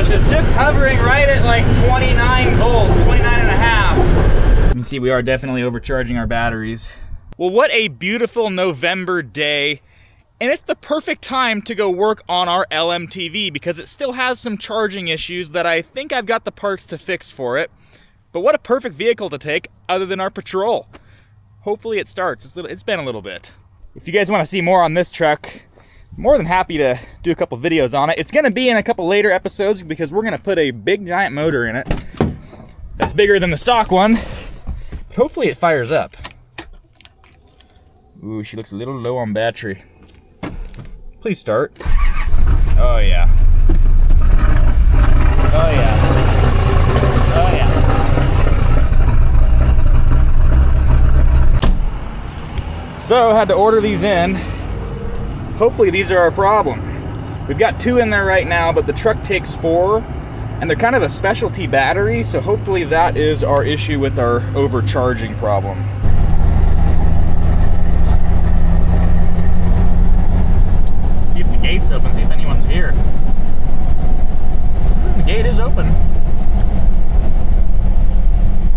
which is just hovering right at like 29 volts, 29 and a half. You can see we are definitely overcharging our batteries. Well, what a beautiful November day. And it's the perfect time to go work on our LMTV because it still has some charging issues that I think I've got the parts to fix for it. But what a perfect vehicle to take other than our patrol. Hopefully it starts. It's, little, it's been a little bit. If you guys want to see more on this truck, more than happy to do a couple videos on it. It's going to be in a couple later episodes because we're going to put a big giant motor in it that's bigger than the stock one. Hopefully it fires up. Ooh, she looks a little low on battery. Please start. Oh yeah. Oh yeah. Oh yeah. So had to order these in. Hopefully these are our problem. We've got two in there right now, but the truck takes four and they're kind of a specialty battery. So hopefully that is our issue with our overcharging problem. gate's open, see if anyone's here. The gate is open.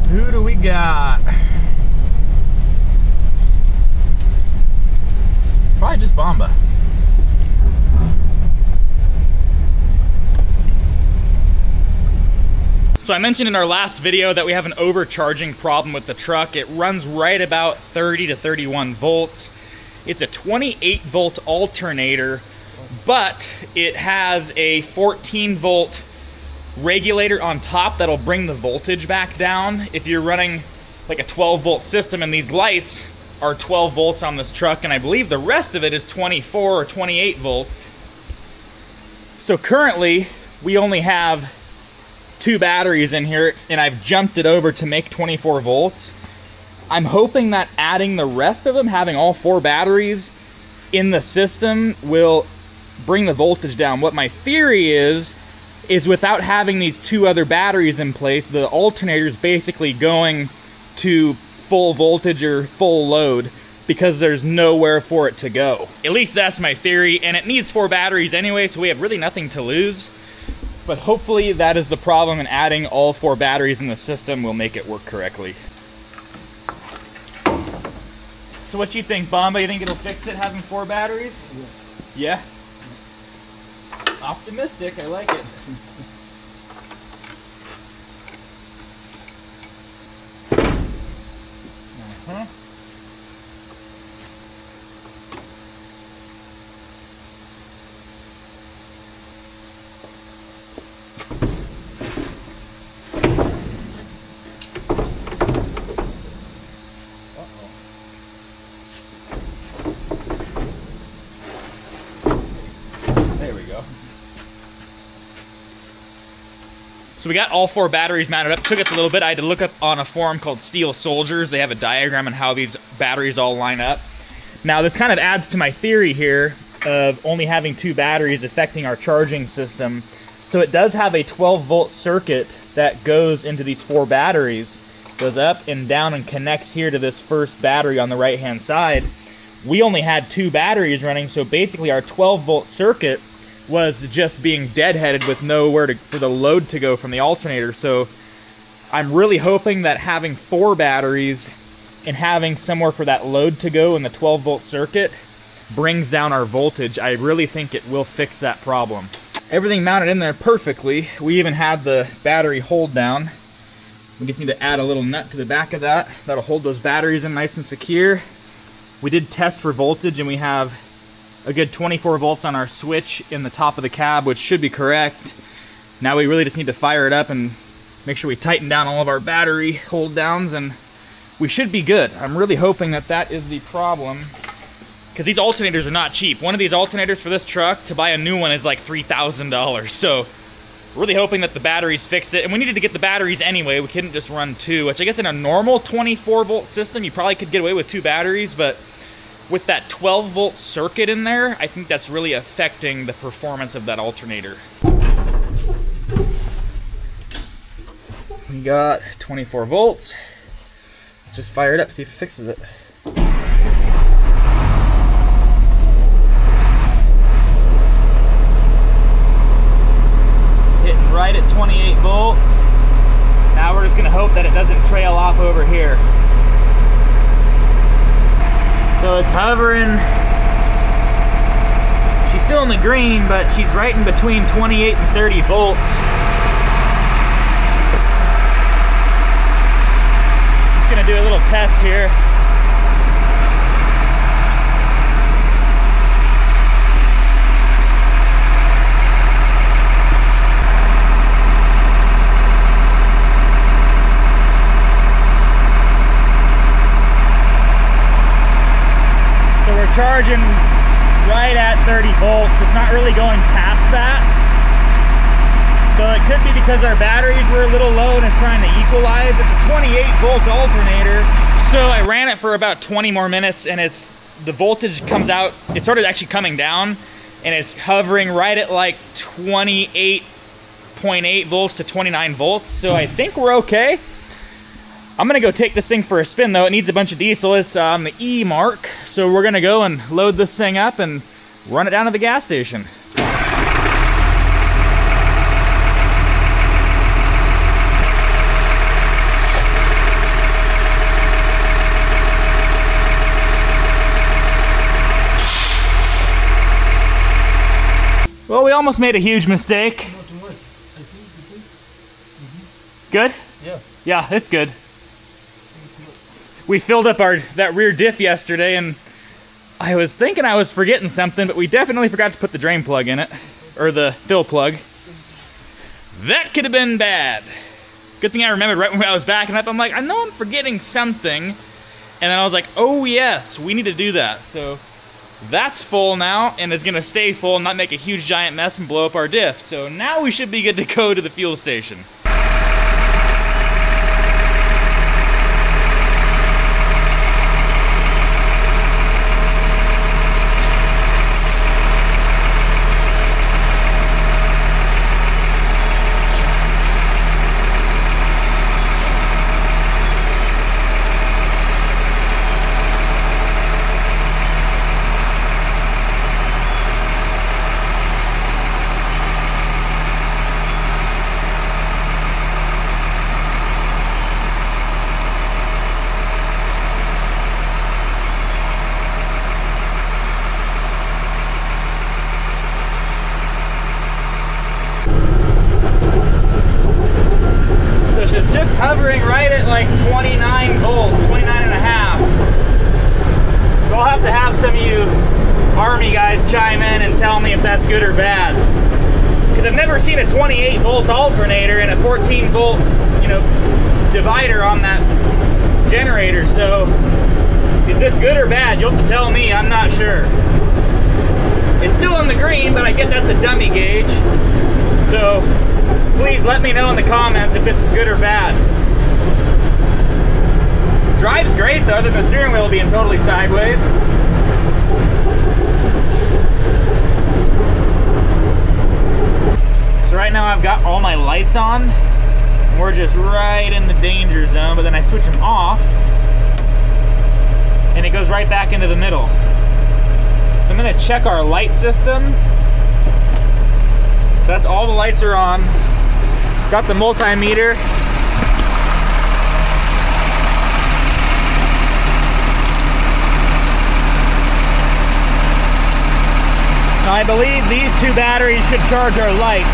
Who do we got? Probably just Bomba. So I mentioned in our last video that we have an overcharging problem with the truck. It runs right about 30 to 31 volts. It's a 28 volt alternator but it has a 14 volt regulator on top that'll bring the voltage back down. If you're running like a 12 volt system and these lights are 12 volts on this truck and I believe the rest of it is 24 or 28 volts. So currently we only have two batteries in here and I've jumped it over to make 24 volts. I'm hoping that adding the rest of them, having all four batteries in the system will bring the voltage down. What my theory is, is without having these two other batteries in place, the alternator is basically going to full voltage or full load because there's nowhere for it to go. At least that's my theory, and it needs four batteries anyway, so we have really nothing to lose. But hopefully that is the problem, and adding all four batteries in the system will make it work correctly. So what you think, Bomba? You think it'll fix it having four batteries? Yes. Yeah? Optimistic, I like it. uh-huh. There we go. So we got all four batteries mounted up. Took us a little bit. I had to look up on a forum called Steel Soldiers. They have a diagram on how these batteries all line up. Now this kind of adds to my theory here of only having two batteries affecting our charging system. So it does have a 12 volt circuit that goes into these four batteries, goes up and down and connects here to this first battery on the right hand side. We only had two batteries running, so basically our 12 volt circuit was just being deadheaded with nowhere to, for the load to go from the alternator. So I'm really hoping that having four batteries and having somewhere for that load to go in the 12 volt circuit brings down our voltage. I really think it will fix that problem. Everything mounted in there perfectly. We even had the battery hold down. We just need to add a little nut to the back of that. That'll hold those batteries in nice and secure. We did test for voltage and we have a good 24 volts on our switch in the top of the cab, which should be correct. Now we really just need to fire it up and make sure we tighten down all of our battery hold downs and we should be good. I'm really hoping that that is the problem because these alternators are not cheap. One of these alternators for this truck, to buy a new one is like $3,000. So really hoping that the batteries fixed it. And we needed to get the batteries anyway. We couldn't just run two, which I guess in a normal 24 volt system, you probably could get away with two batteries, but with that 12 volt circuit in there, I think that's really affecting the performance of that alternator. We got 24 volts. Let's just fire it up, see if it fixes it. Hitting right at 28 volts. Now we're just gonna hope that it doesn't trail off over here. So it's hovering. She's still in the green, but she's right in between 28 and 30 volts. Just gonna do a little test here. charging right at 30 volts. It's not really going past that. So it could be because our batteries were a little low and it's trying to equalize. It's a 28 volt alternator. So I ran it for about 20 more minutes and it's the voltage comes out, it started actually coming down and it's hovering right at like 28.8 volts to 29 volts. So I think we're okay. I'm gonna go take this thing for a spin though. It needs a bunch of diesel. It's on um, the E mark. So we're gonna go and load this thing up and run it down to the gas station. Almost made a huge mistake. Good? Yeah. Yeah, it's good we filled up our that rear diff yesterday and I was thinking I was forgetting something, but we definitely forgot to put the drain plug in it, or the fill plug. That could have been bad. Good thing I remembered right when I was backing up. I'm like, I know I'm forgetting something. And then I was like, oh yes, we need to do that. So that's full now and is gonna stay full and not make a huge giant mess and blow up our diff. So now we should be good to go to the fuel station. Hovering right at like 29 volts, 29 and a half. So I'll have to have some of you army guys chime in and tell me if that's good or bad. Because I've never seen a 28 volt alternator and a 14 volt, you know, divider on that generator. So is this good or bad? You'll have to tell me, I'm not sure. It's still in the green, but I get that's a dummy gauge. So please let me know in the comments if this is good or bad. Drives great though, other than the steering wheel being totally sideways. So right now I've got all my lights on. We're just right in the danger zone, but then I switch them off and it goes right back into the middle. So I'm gonna check our light system. So that's all the lights are on. Got the multimeter. I believe these two batteries should charge our lights.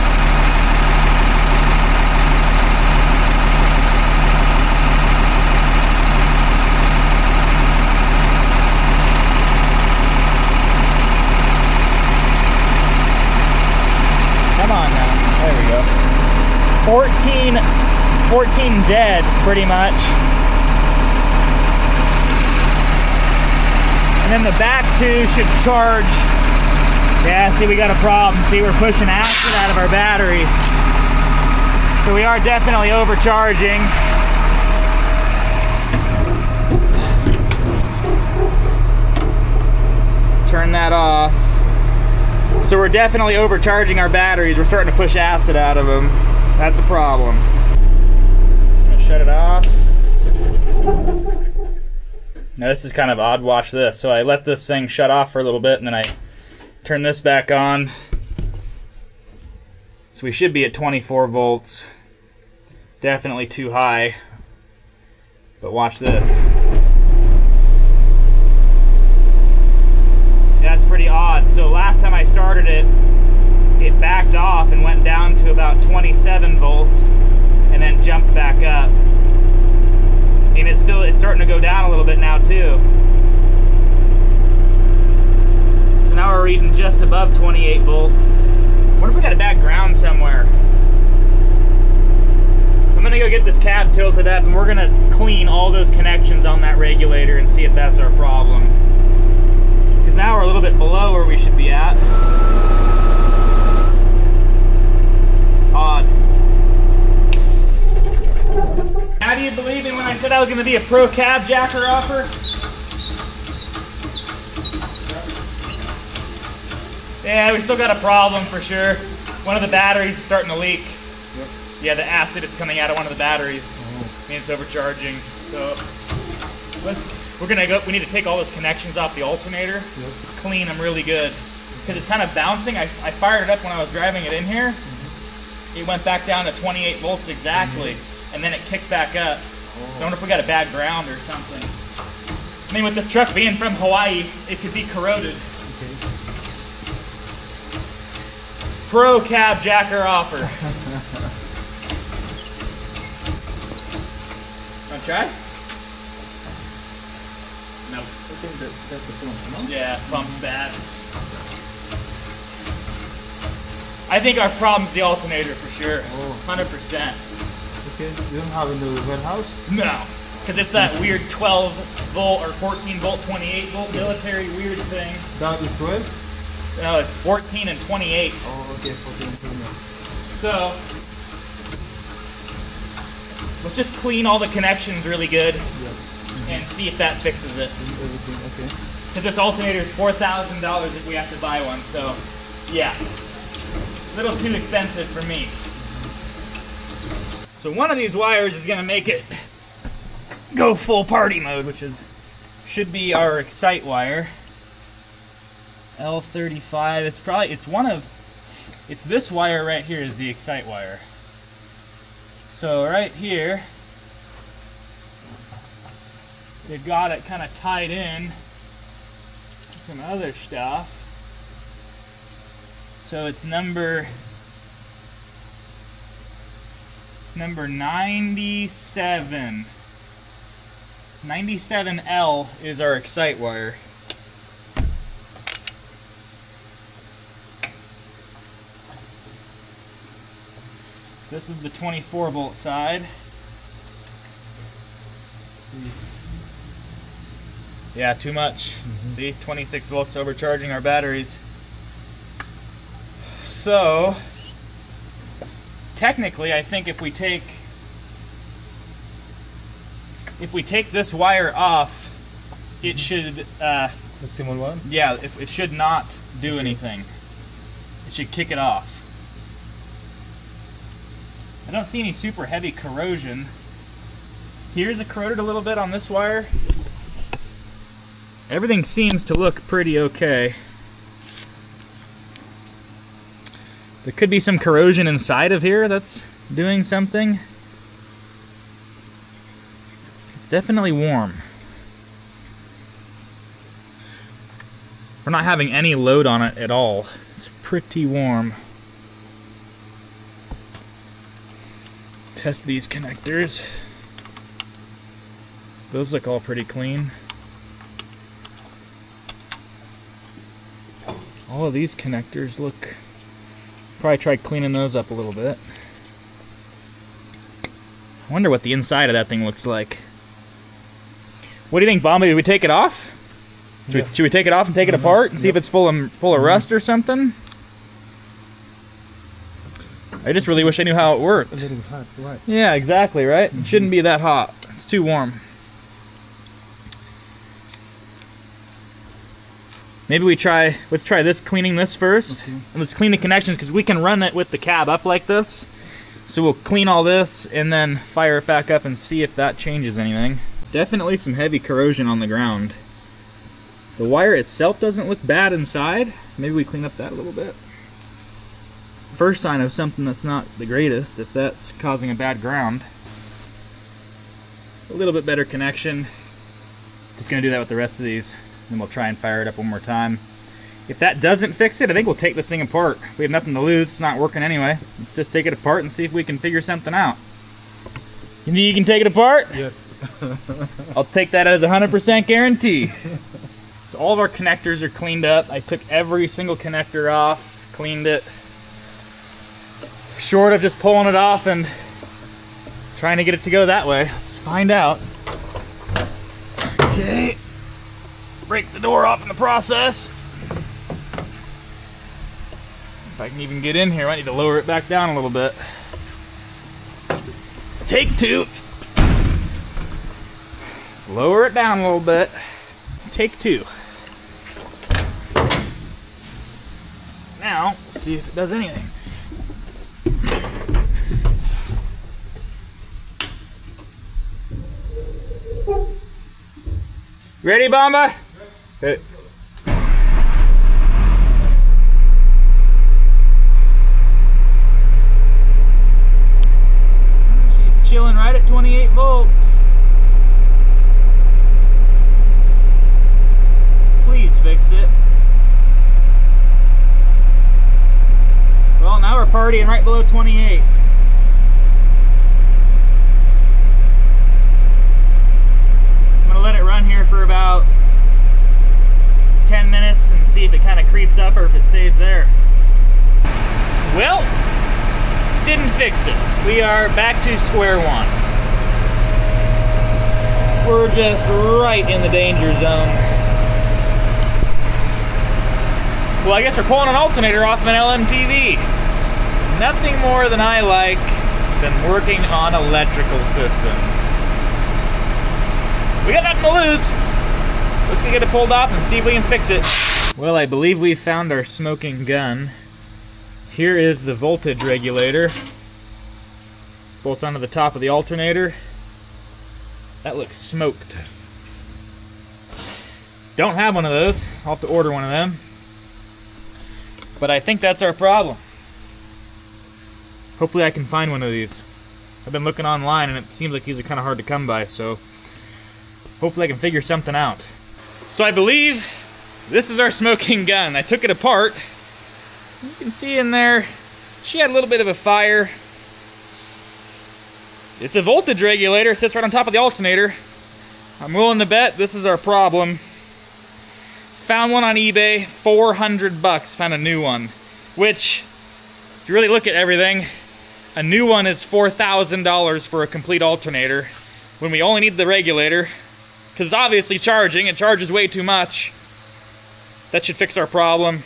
Come on now. There we go. 14, 14 dead, pretty much. And then the back two should charge. Yeah, see, we got a problem. See, we're pushing acid out of our battery. So we are definitely overcharging. Turn that off. So we're definitely overcharging our batteries. We're starting to push acid out of them. That's a problem. shut it off. Now this is kind of odd, watch this. So I let this thing shut off for a little bit and then I turn this back on. So we should be at 24 volts. Definitely too high. But watch this. See, that's pretty odd. So last time I started it, it backed off and went down to about 27 volts and then jumped back up. See, and it's still, it's starting to go down a little bit now too. So now we're reading just above 28 volts. What if we got a bad ground somewhere? I'm gonna go get this cab tilted up and we're gonna clean all those connections on that regulator and see if that's our problem. Because now we're a little bit below where we should be at. Odd. How do you believe me when I said I was gonna be a pro cab jacker offer? Yeah, we still got a problem for sure. One of the batteries is starting to leak. Yep. Yeah, the acid is coming out of one of the batteries. Oh. I mean, it's overcharging. So let's. We're gonna go. We need to take all those connections off the alternator, Yep. clean them really good, because it's kind of bouncing. I, I fired it up when I was driving it in here. Mm-hmm. It went back down to 28 volts exactly, and then it kicked back up. So I wonder if we got a bad ground or something. I mean, with this truck being from Hawaii, it could be corroded. Okay. Pro cab jacker offer. Wanna try? No. I think that that's the pump, no? Yeah, pump's bad. I think our problem's the alternator for sure. Oh. 100%. Okay. You don't have in the warehouse? No. Because it's that weird 12 volt or 14 volt, 28 volt military weird thing. That is 12? No, it's 14 and 28. Oh, okay. 14 million. So, let's just clean all the connections really good Yes. and see if that fixes it. Everything. Okay. Because this alternator is $4,000 if we have to buy one, so yeah. A little too expensive for me. So one of these wires is gonna make it go full party mode, which is should be our excite wire. L35, it's probably, it's one of, it's this wire right here is the excite wire. So right here, they've got it kind of tied in some other stuff. So it's number number 97. 97L is our excite wire. This is the 24 volt side. Yeah, too much. See, 26 volts overcharging our batteries. So, technically, I think if we take if we take this wire off, it should, uh, The small one? yeah, if, it should not do anything. It should kick it off. I don't see any super heavy corrosion. Here's a corroded a little bit on this wire. Everything seems to look pretty okay. There could be some corrosion inside of here that's doing something. It's definitely warm. We're not having any load on it at all. It's pretty warm. Test these connectors. Those look all pretty clean. All of these connectors look. Probably try cleaning those up a little bit. I wonder what the inside of that thing looks like. What do you think, Bomba? Do we take it off? Should, we, should we take it off and take it Mhm. apart and see if it's full of full of rust or something? I just really wish I knew how it worked. little hot, right? Yeah, exactly, right? It shouldn't be that hot. It's too warm. Maybe we try, let's try this, cleaning this first. Okay. And let's clean the connections because we can run it with the cab up like this. So we'll clean all this and then fire it back up and see if that changes anything. Definitely some heavy corrosion on the ground. The wire itself doesn't look bad inside. Maybe we clean up that a little bit. First sign of something that's not the greatest, if that's causing a bad ground. A little bit better connection. Just gonna do that with the rest of these. Then we'll try and fire it up one more time. If that doesn't fix it, I think we'll take this thing apart. We have nothing to lose, it's not working anyway. Let's just take it apart and see if we can figure something out. You think you can take it apart? Yes. I'll take that as a 100% guarantee. So all of our connectors are cleaned up. I took every single connector off, cleaned it. Short of just pulling it off and trying to get it to go that way. Let's find out. Okay. Break the door off in the process. If I can even get in here, I need to lower it back down a little bit. Take two. Let's lower it down a little bit. Take two. Now, see if it does anything. Ready, Bomba? Okay. She's chilling right at 28 volts. Please fix it. Well, now we're partying right below 28. I'm gonna let it run here for about 10 minutes and see if it kind of creeps up or if it stays there. Well, didn't fix it. We are back to square one. We're just right in the danger zone. Well, I guess we're pulling an alternator off of an LMTV. Nothing more than I like than working on electrical systems. We got nothing to lose. Let's get it pulled off and see if we can fix it. Well, I believe we found our smoking gun. Here is the voltage regulator. Bolts onto the top of the alternator. That looks smoked. Don't have one of those. I'll have to order one of them. But I think that's our problem. Hopefully I can find one of these. I've been looking online and it seems like these are kind of hard to come by, so hopefully I can figure something out. So I believe this is our smoking gun. I took it apart. You can see in there, she had a little bit of a fire. It's a voltage regulator, sits right on top of the alternator. I'm willing to bet this is our problem. Found one on eBay, 400 bucks, found a new one. Which, if you really look at everything, a new one is $4,000 for a complete alternator when we only need the regulator because it's obviously charging. It charges way too much. That should fix our problem.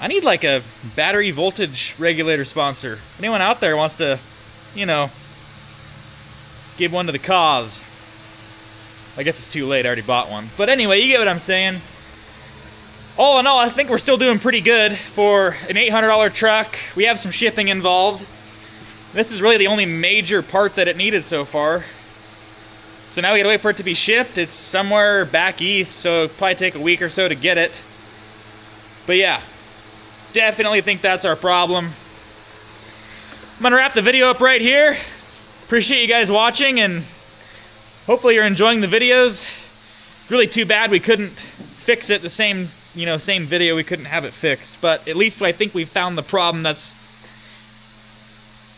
I need like a battery voltage regulator sponsor. Anyone out there wants to, you know, give one to the cause. I guess it's too late, I already bought one. But anyway, you get what I'm saying. All in all, I think we're still doing pretty good for an $800 truck. We have some shipping involved. This is really the only major part that it needed so far. So now we gotta wait for it to be shipped. It's somewhere back east, so probably take a week or so to get it. But yeah, definitely think that's our problem. I'm gonna wrap the video up right here. Appreciate you guys watching and hopefully you're enjoying the videos. Really too bad we couldn't fix it the same, you know, same video. We couldn't have it fixed, but at least I think we found the problem that's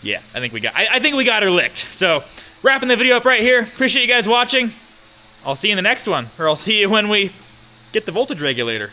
yeah, I think we got I, I think we got her licked. So wrapping the video up right here. Appreciate you guys watching. I'll see you in the next one, or I'll see you when we get the voltage regulator.